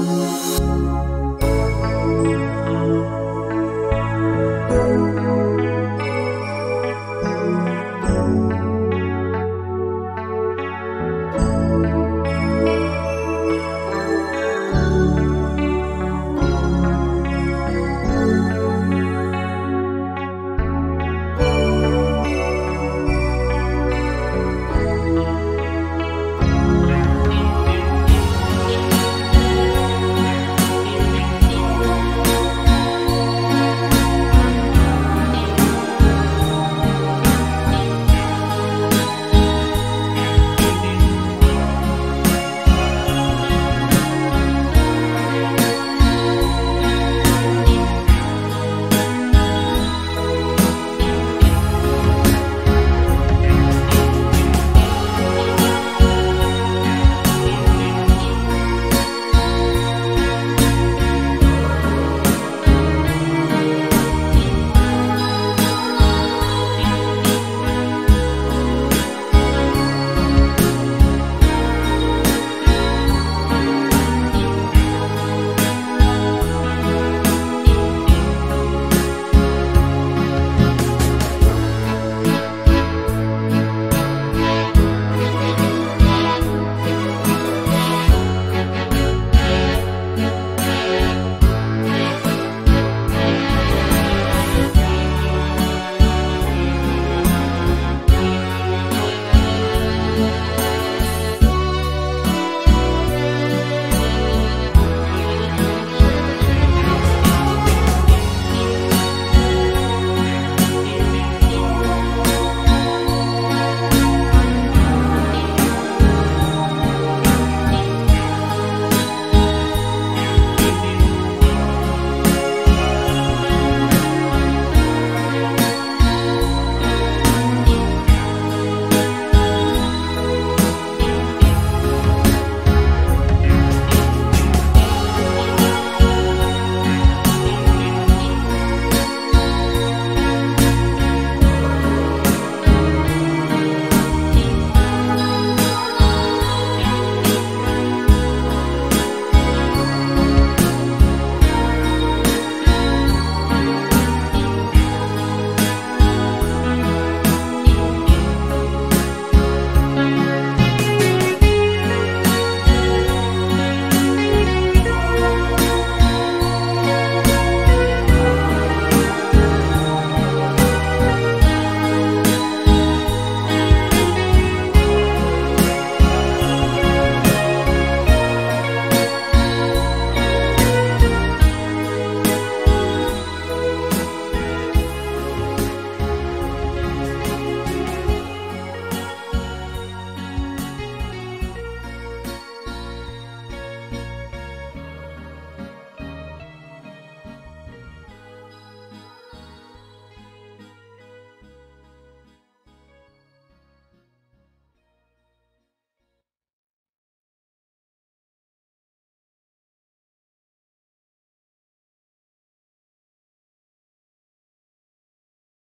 Música